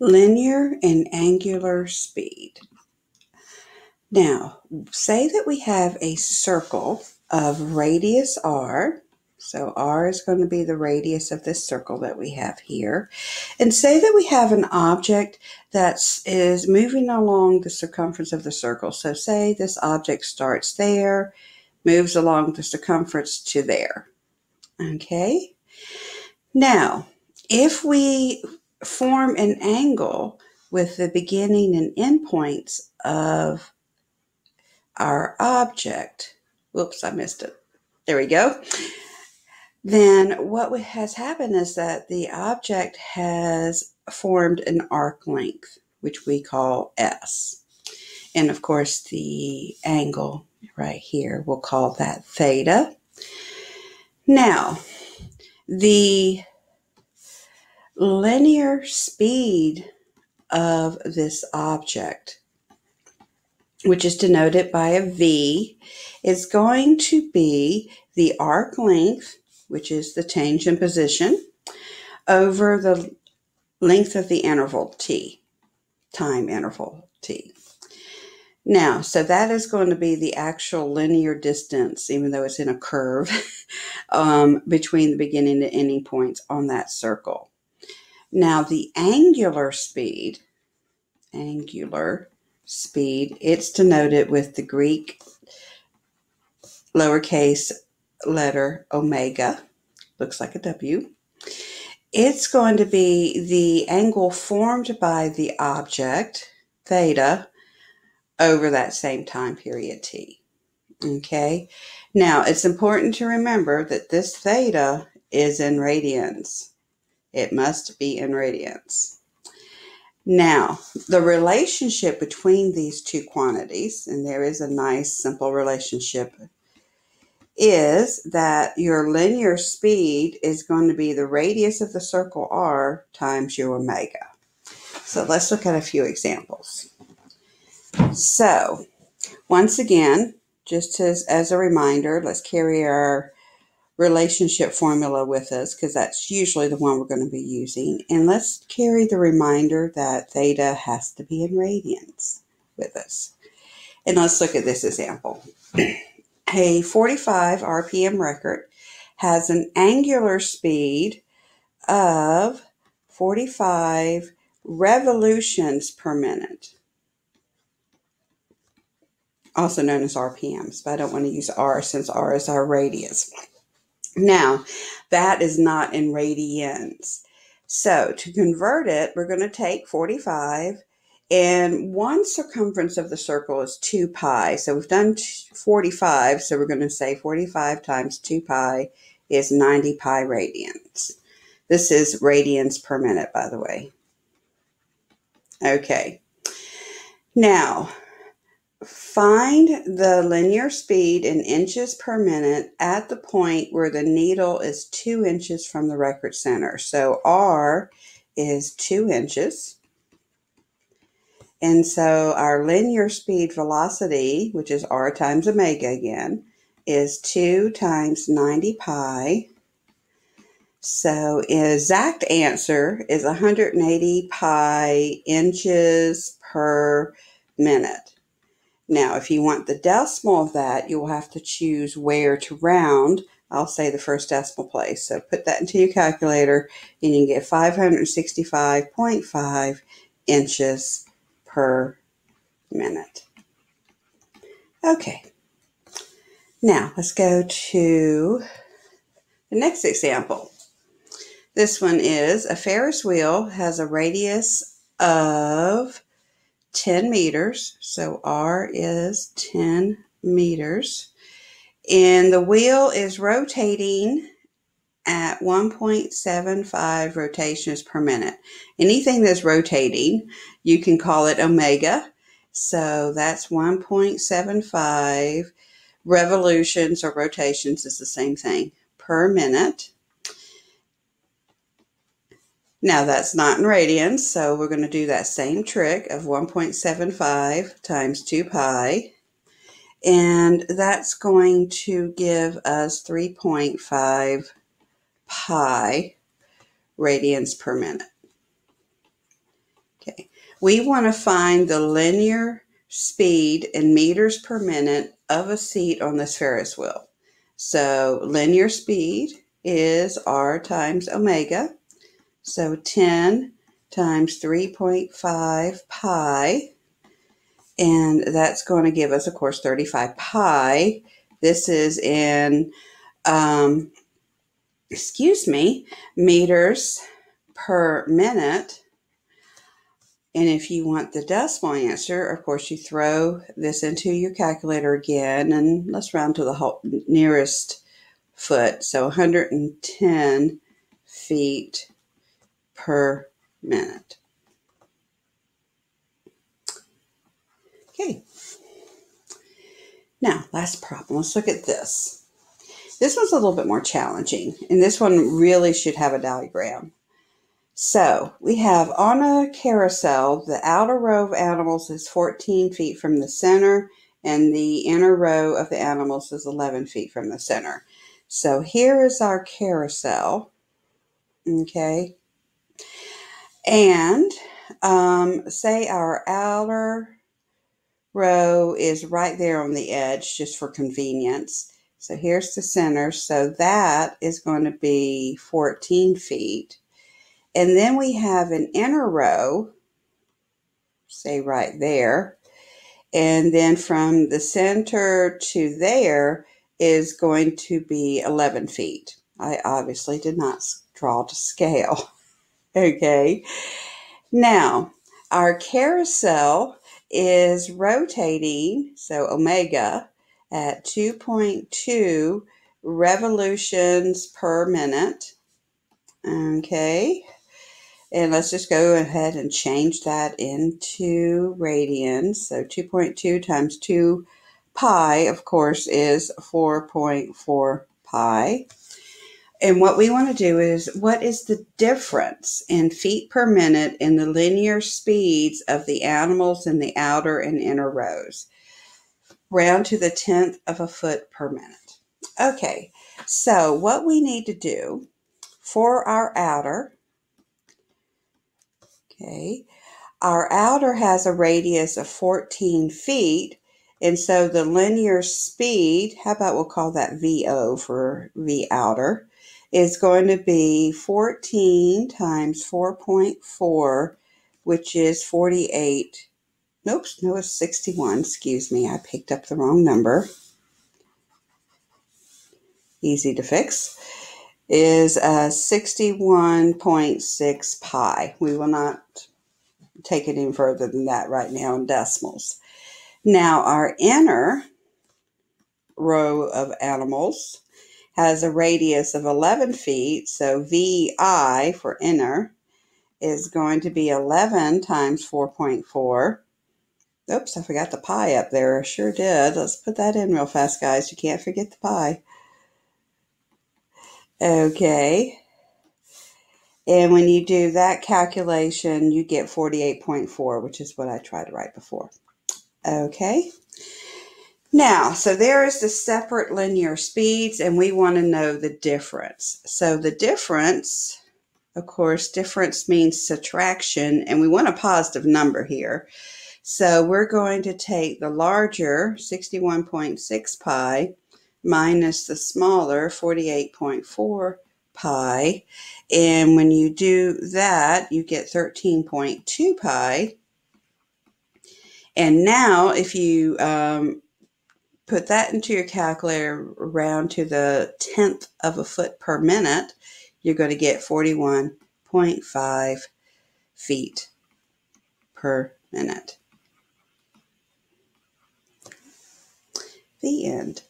linear and angular speed. Now, say that we have a circle of radius r. So r is going to be the radius of this circle that we have here. And say that we have an object that is moving along the circumference of the circle. So say this object starts there, moves along the circumference to there. Okay? Now, if we form an angle with the beginning and end points of our object. Whoops, I missed it. There we go. Then what has happened is that the object has formed an arc length, which we call S. And of course, the angle right here, we'll call that theta. Now, the linear speed of this object, which is denoted by a V, is going to be the arc length, which is the change in position, over the length of the interval t, time interval t. Now, so that is going to be the actual linear distance, even though it's in a curve, um, between the beginning and ending points on that circle. Now, the angular speed, angular speed, it's denoted with the Greek lowercase letter omega, looks like a W. It's going to be the angle formed by the object, theta, over that same time period t. Okay, now it's important to remember that this theta is in radians. It must be in radians. Now, the relationship between these two quantities, and there is a nice simple relationship, is that your linear speed is going to be the radius of the circle r times your omega. So let's look at a few examples. So, once again, just as, as a reminder, let's carry our relationship formula with us because that's usually the one we're going to be using. And let's carry the reminder that theta has to be in radians with us. And let's look at this example. A 45 RPM record has an angular speed of 45 revolutions per minute, also known as RPMs, but I don't want to use R since R is our radius. Now, that is not in radians. So to convert it, we're going to take 45 and one circumference of the circle is 2 pi. So we've done 45, so we're going to say 45 times 2 pi is 90 pi radians. This is radians per minute, by the way. Okay. Now, Find the linear speed in inches per minute at the point where the needle is two inches from the record center. So R is two inches. And so our linear speed velocity, which is R times omega again, is 2 times 90 pi. So exact answer is 180 pi inches per minute. Now, if you want the decimal of that, you'll have to choose where to round. I'll say the first decimal place. So put that into your calculator and you can get 565.5 inches per minute. Okay. Now, let's go to the next example. This one is a Ferris wheel has a radius of 10 meters. So R is 10 meters. And the wheel is rotating at 1.75 rotations per minute. Anything that's rotating, you can call it omega. So that's 1.75 revolutions or rotations is the same thing per minute. Now that's not in radians, so we're going to do that same trick of 1.75 times 2 pi. And that's going to give us 3.5 pi radians per minute. Okay, we want to find the linear speed in meters per minute of a seat on this Ferris wheel. So linear speed is r times omega. So 10 times 3.5 pi. And that's going to give us, of course, 35 pi. This is in, um, excuse me, meters per minute. And if you want the decimal answer, of course, you throw this into your calculator again, and let's round to the whole, nearest foot. So 110 feet per minute. Okay. Now, last problem. Let's look at this. This one's a little bit more challenging, and this one really should have a diagram. So we have on a carousel, the outer row of animals is 14 feet from the center, and the inner row of the animals is 11 feet from the center. So here is our carousel, okay? And um, say our outer row is right there on the edge just for convenience. So here's the center. So that is going to be 14 feet. And then we have an inner row, say right there. And then from the center to there is going to be 11 feet. I obviously did not draw to scale. okay. Now, our carousel is rotating, so omega, at 2.2 revolutions per minute. Okay. And let's just go ahead and change that into radians. So 2.2 times 2 pi, of course, is 4.4 pi. And what we want to do is what is the difference in feet per minute in the linear speeds of the animals in the outer and inner rows? Round to the tenth of a foot per minute. Okay, so what we need to do for our outer Okay. Our outer has a radius of 14 feet. And so the linear speed, how about we'll call that VO for V outer, is going to be 14 times 4.4, which is 48. Nope, no, it's 61. Excuse me, I picked up the wrong number. Easy to fix is uh, 61.6 pi. We will not take it any further than that right now in decimals. Now, our inner row of animals has a radius of 11 feet, so VI for inner is going to be 11 times 4.4. Oops, I forgot the pi up there. I sure did. Let's put that in real fast, guys. You can't forget the pi. Okay. And when you do that calculation, you get 48.4, which is what I tried to write before. Okay. Now, so there is the separate linear speeds, and we want to know the difference. So the difference, of course, difference means subtraction, and we want a positive number here. So we're going to take the larger 61.6 pi minus the smaller 48.4 pi. And when you do that, you get 13.2 pi. And now, if you um, put that into your calculator around to the tenth of a foot per minute, you're going to get 41.5 feet per minute. The end.